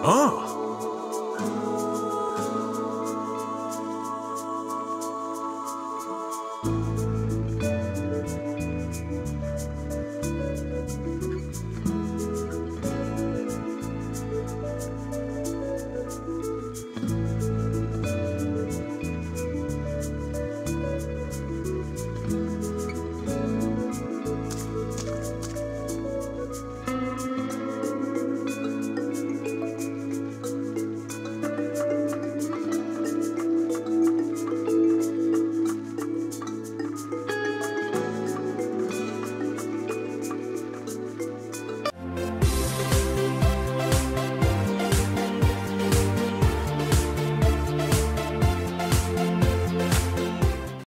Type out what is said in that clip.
Oh.